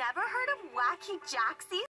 never heard of Wacky Jaxie?